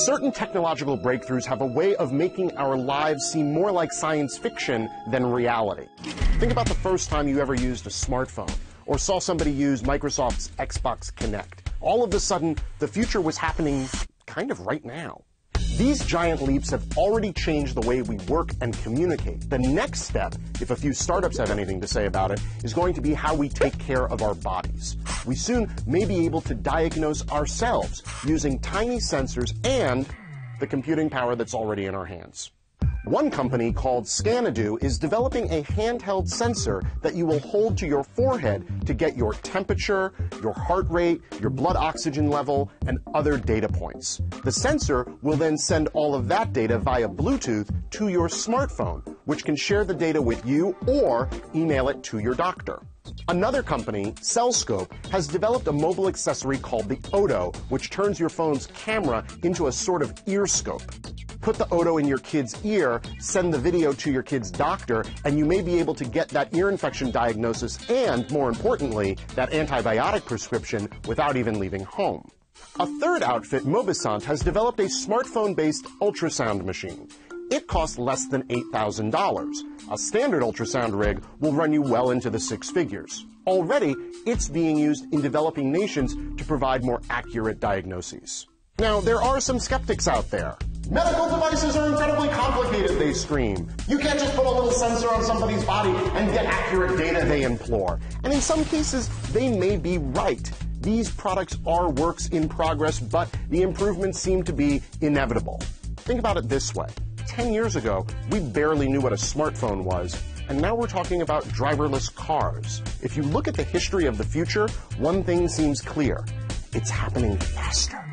Certain technological breakthroughs have a way of making our lives seem more like science fiction than reality. Think about the first time you ever used a smartphone or saw somebody use Microsoft's Xbox Kinect. All of a sudden, the future was happening kind of right now. These giant leaps have already changed the way we work and communicate. The next step, if a few startups have anything to say about it, is going to be how we take care of our bodies. We soon may be able to diagnose ourselves using tiny sensors and the computing power that's already in our hands. One company called Scanadu is developing a handheld sensor that you will hold to your forehead to get your temperature, your heart rate, your blood oxygen level, and other data points. The sensor will then send all of that data via Bluetooth to your smartphone, which can share the data with you or email it to your doctor. Another company, Cellscope, has developed a mobile accessory called the Oto, which turns your phone's camera into a sort of ear scope put the Oto in your kid's ear, send the video to your kid's doctor, and you may be able to get that ear infection diagnosis and, more importantly, that antibiotic prescription without even leaving home. A third outfit, Mobisant, has developed a smartphone-based ultrasound machine. It costs less than $8,000. A standard ultrasound rig will run you well into the six figures. Already, it's being used in developing nations to provide more accurate diagnoses. Now, there are some skeptics out there. Medical devices are incredibly complicated, they scream. You can't just put a little sensor on somebody's body and get accurate data, they implore. And in some cases, they may be right. These products are works in progress, but the improvements seem to be inevitable. Think about it this way. 10 years ago, we barely knew what a smartphone was, and now we're talking about driverless cars. If you look at the history of the future, one thing seems clear. It's happening faster.